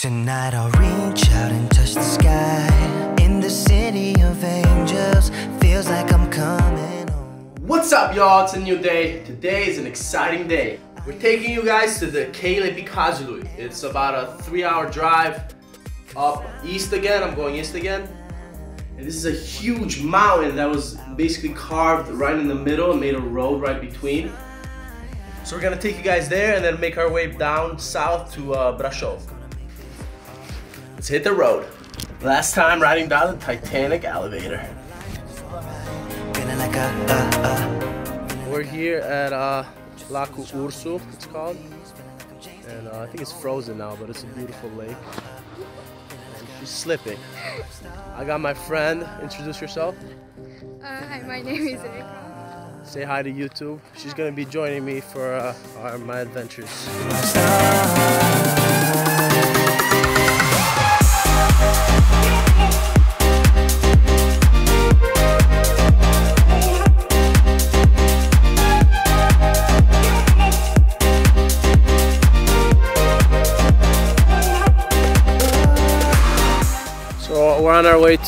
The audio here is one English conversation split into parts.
Tonight I'll reach out and touch the sky. In the city of angels, feels like I'm coming home. What's up, y'all? It's a new day. Today is an exciting day. We're taking you guys to the Kale Bicazului. It's about a three-hour drive up east again. I'm going east again. And this is a huge mountain that was basically carved right in the middle and made a road right between. So we're gonna take you guys there and then make our way down south to uh, Brasov. Let's hit the road. Last time riding down the Titanic elevator. Feeling like a. We're here at uh, Lacu Roșu, it's called. And uh, I think it's frozen now, but it's a beautiful lake. And she's slipping. I got my friend. Introduce yourself. Uh, hi, my name is Reka. Say hi to YouTube. She's gonna be joining me for uh, our, my adventures.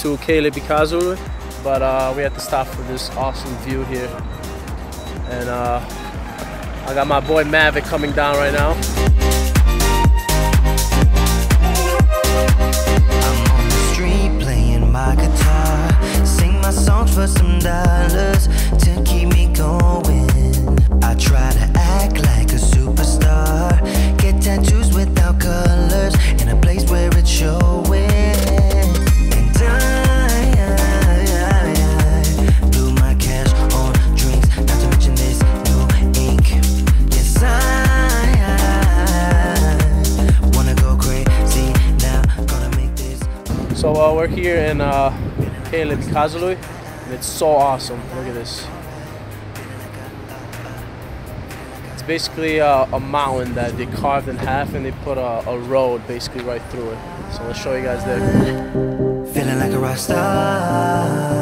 To Kale Bicazul, but uh, we had to stop for this awesome view here. And uh, I got my boy Mavic coming down right now. I'm on the street playing my guitar. Sing my songs for some dollars to keep me going. I try to act like a superstar. Get tattoos without colors in a place here in uh, Bicazului, and it's so awesome. Look at this. It's basically uh, a mountain that they carved in half and they put a, a road basically right through it. So let's show you guys there. Feeling like a rock star.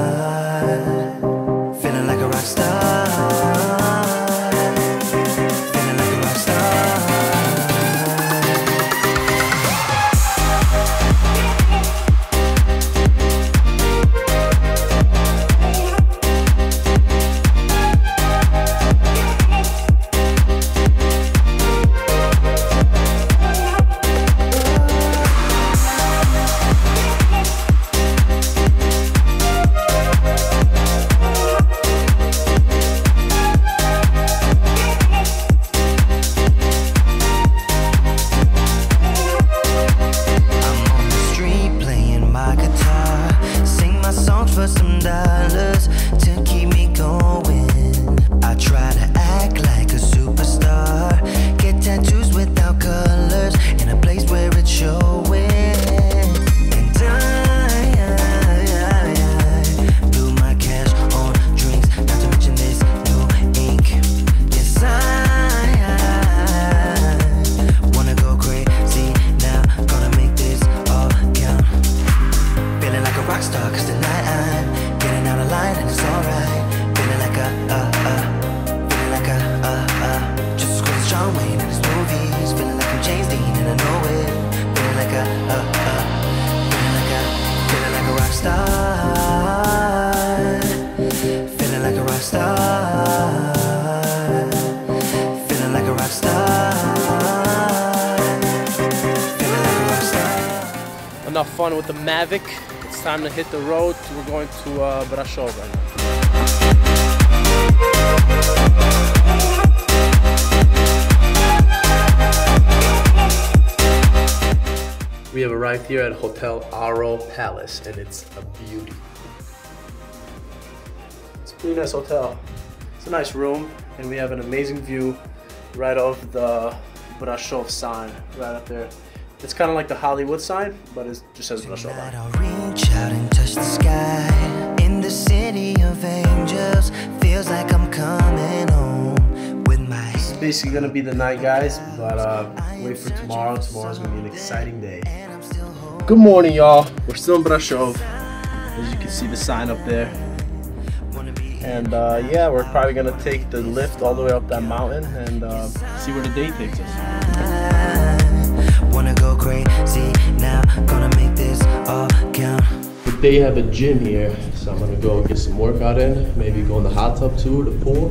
Star. Feeling like a rock star. Feeling like a rock star. Feeling like a rock star. Enough fun with the Mavic. It's time to hit the road. We're going to uh, Brasov right now. We have arrived here at Hotel Aro Palace and it's a beauty. It's a pretty nice hotel. It's a nice room and we have an amazing view right off the Brasov sign right up there. It's kind of like the Hollywood sign, but it just says Brasov. on it. In the city of angels, feels like I'm coming home basically gonna be the night, guys. But uh, wait for tomorrow. Tomorrow's gonna be an exciting day. Good morning, y'all. We're still in Brasov. As you can see the sign up there. And uh, yeah, we're probably gonna take the lift all the way up that mountain and uh, see where the day takes us. Wanna go crazy now, gonna make this all count. They have a gym here, so I'm gonna go get some workout in. Maybe go in the hot tub too, the pool.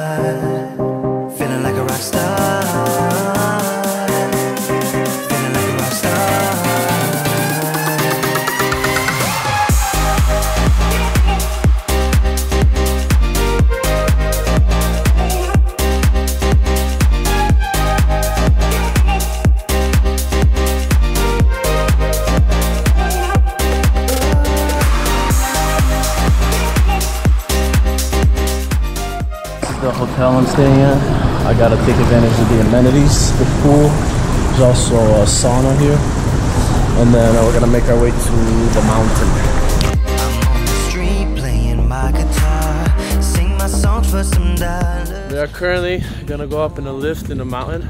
gotta take advantage of the amenities, the pool. There's also a sauna here. And then uh, we're gonna make our way to the mountain. I'm on the street playing my guitar. Sing my songs for some dollars. We are currently gonna go up in a lift in the mountain.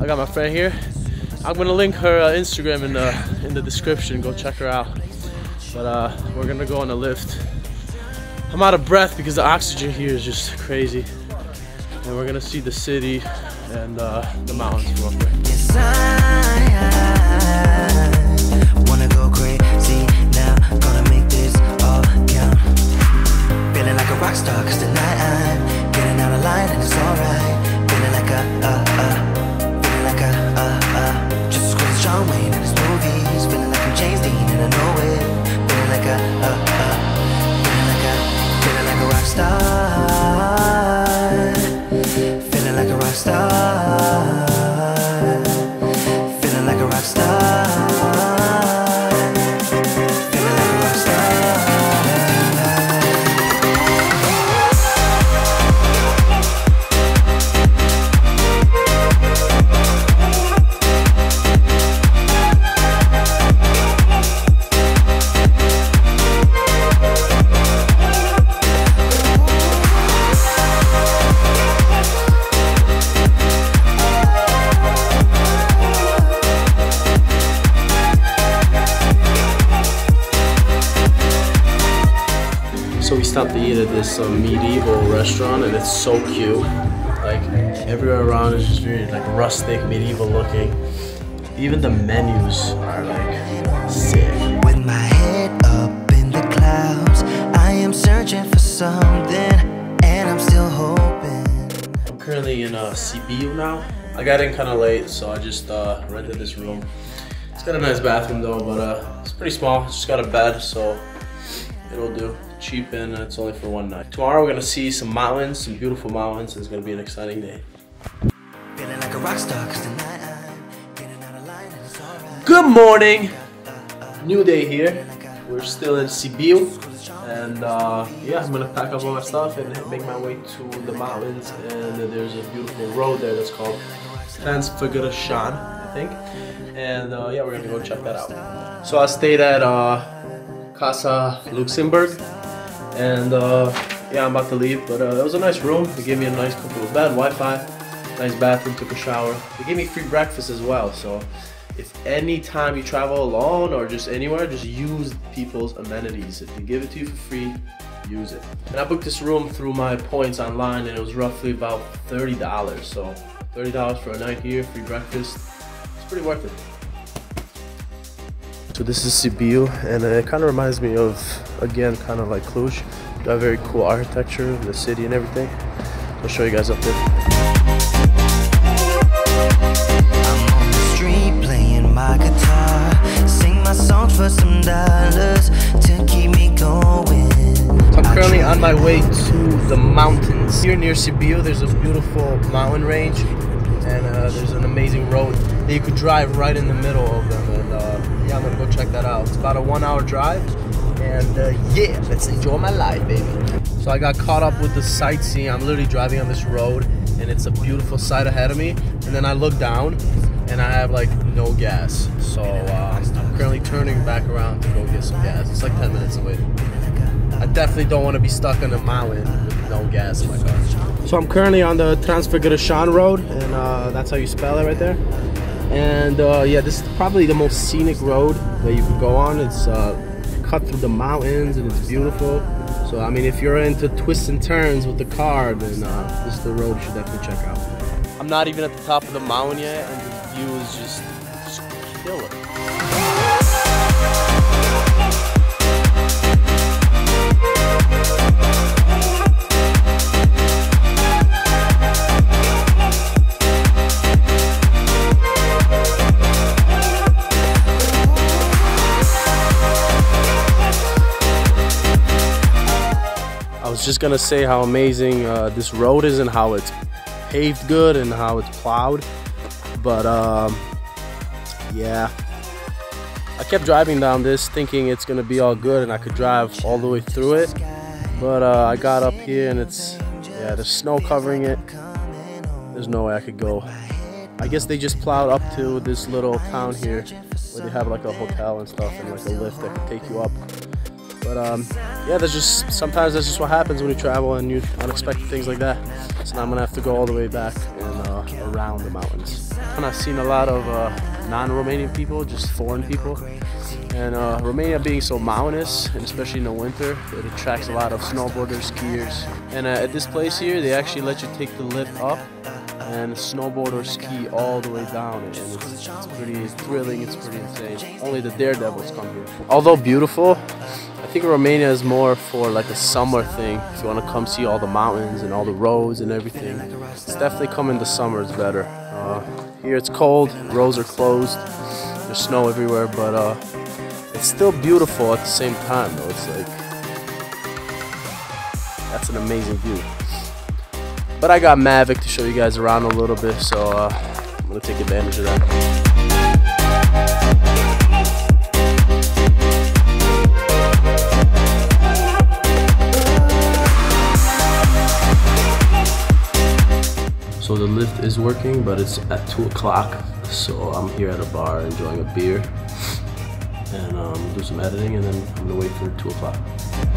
I got my friend here. I'm gonna link her uh, Instagram in the in the description. Go check her out. But uh, we're gonna go on a lift. I'm out of breath because the oxygen here is just crazy. And we're gonna see the city and uh, the mountains from up there. Yes, I wanna go crazy now. Gonna make this all count. Feeling like a rock star, cause tonight I'm getting out of line and it's alright. Feeling like a, feeling like a, just as John Wayne in his movies. Feeling like I'm James Dean and I know it. Feeling like a, uh, uh, feeling like a, feeling like a rock star. Star. So we stopped to eat at this uh, medieval restaurant, and it's so cute. Like everywhere around is just very like rustic, medieval looking. Even the menus are like sick. With my head up in the clouds, I am searching for something, and I'm still hoping. I'm currently in uh, Sibiu now. I got in kind of late, so I just uh, rented this room. It's got a nice bathroom though, but uh, it's pretty small. It's just got a bed, so it'll do. Cheap and it's only for one night. Tomorrow we're gonna see some mountains, some beautiful mountains. It's gonna be an exciting day. Feeling like a rock star, cause tonight I'm getting out of line, and it's alright. Good morning. New day here. We're still in Sibiu. And uh, yeah, I'm gonna pack up all my stuff and make my way to the mountains. And there's a beautiful road there that's called Transfagarasan, I think. And uh, yeah, we're gonna go check that out. So I stayed at uh, Casa Luxembourg. And uh, yeah, I'm about to leave. But uh, it was a nice room. They gave me a nice comfortable bed, Wi-Fi, nice bathroom, took a shower. They gave me free breakfast as well. So if any time you travel alone or just anywhere, just use people's amenities. If they give it to you for free, use it. And I booked this room through my points online, and it was roughly about thirty dollars. So thirty dollars for a night here, free breakfast. It's pretty worth it. So this is Sibiu, and it kind of reminds me of, again, kind of like Cluj. Got very cool architecture, the city and everything. I'll show you guys up there. I'm on the street playing my guitar. Sing my songs for some dollars to keep me going. So I'm currently on my way to the mountains. Here near Sibiu, there's a beautiful mountain range, and uh, there's an amazing road that you could drive right in the middle of them. Yeah, I'm gonna go check that out. It's about a one-hour drive, and uh, yeah, let's enjoy my life, baby. So I got caught up with the sightseeing. I'm literally driving on this road, and it's a beautiful sight ahead of me. And then I look down, and I have like no gas. So uh, I'm currently turning back around to go get some gas. It's like 10 minutes away. I definitely don't want to be stuck on a mountain with no gas in my car. So I'm currently on the Transfagarasan Road, and uh, that's how you spell it right there. And uh, yeah, this is probably the most scenic road that you can go on. It's uh, cut through the mountains and it's beautiful. So I mean, if you're into twists and turns with the car, then uh, this is the road you should definitely check out. I'm not even at the top of the mountain yet, and the view is just, just killer. Just gonna say how amazing uh, this road is and how it's paved good and how it's plowed, but um, yeah, I kept driving down this thinking it's gonna be all good and I could drive all the way through it, but uh, I got up here and it's yeah, there's snow covering it. There's no way I could go. I guess they just plowed up to this little town here where they have like a hotel and stuff and like a lift that can take you up. But um, yeah, that's just sometimes that's just what happens when you travel and you unexpected things like that. So now I'm gonna have to go all the way back and uh, around the mountains. And I've seen a lot of uh, non-Romanian people, just foreign people. And uh, Romania being so mountainous, and especially in the winter, it attracts a lot of snowboarders, skiers. And uh, at this place here, they actually let you take the lift up and snowboard or ski all the way down. And it's, it's pretty thrilling, it's pretty insane. Only the daredevils come here. Although beautiful, think Romania is more for like a summer thing. If you want to come see all the mountains and all the roads and everything, it's definitely come in the summer. It's better. Uh, here it's cold, roads are closed, there's snow everywhere, but uh, it's still beautiful at the same time. Though it's like that's an amazing view. But I got Mavic to show you guys around a little bit, so uh, I'm gonna take advantage of that. So the lift is working, but it's at two o'clock. So I'm here at a bar enjoying a beer and um, do some editing, and then I'm gonna wait for two o'clock. I'm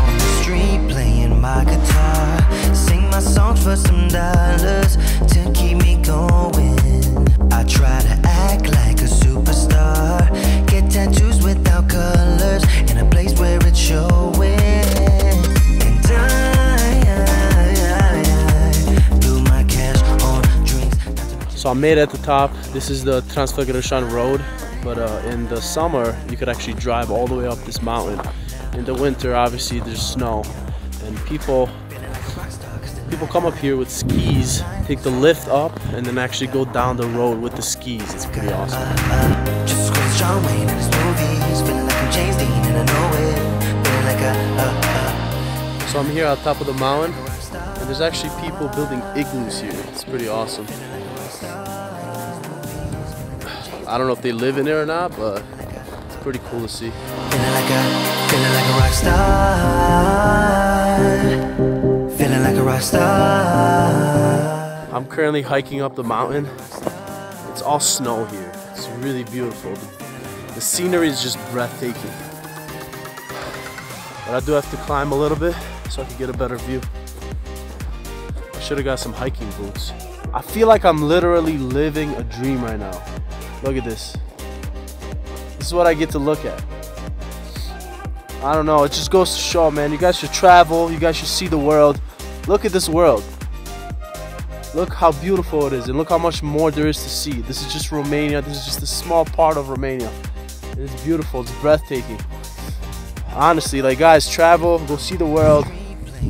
on the street playing my guitar. Sing my songs for some dollars to keep me going. I try to act like a superstar. Get tattoos without colors in a place where it's showing. So I made it at the top. This is the Transfagarasan Road, but uh, in the summer you could actually drive all the way up this mountain. In the winter, obviously there's snow, and people people come up here with skis, take the lift up, and then actually go down the road with the skis. It's pretty awesome. Just cause John Wayne and his movies. Feeling like I'm James Dean and I know it. Feeling like a. So I'm here on top of the mountain, and there's actually people building igloos here. It's pretty awesome. I don't know if they live in there or not, but it's pretty cool to see. Feeling like a, feeling like a rock star. Feeling like a rock star. I'm currently hiking up the mountain. It's all snow here. It's really beautiful. The, the scenery is just breathtaking. But I do have to climb a little bit so I can get a better view. I should have got some hiking boots. I feel like I'm literally living a dream right now. Look at this. This is what I get to look at. I don't know. It just goes to show, man. You guys should travel. You guys should see the world. Look at this world. Look how beautiful it is, and look how much more there is to see. This is just Romania. This is just a small part of Romania. It's beautiful. It's breathtaking. Honestly, like guys, travel, go see the world,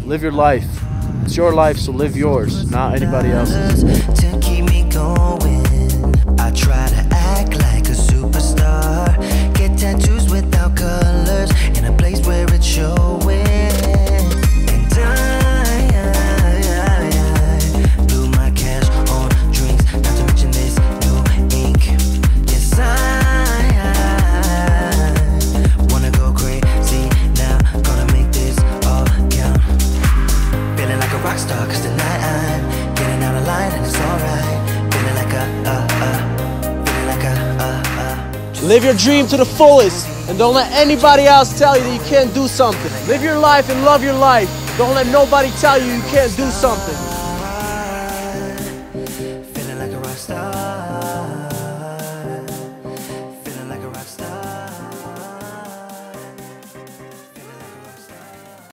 live your life. It's your life, so live yours, not anybody else's. Rock star, cause tonight I'm getting out of line and it's alright. Feeling like a, uh, uh, feeling like a, uh, uh. Live your dream to the fullest and don't let anybody else tell you that you can't do something. Live your life and love your life. Don't let nobody tell you you can't do something.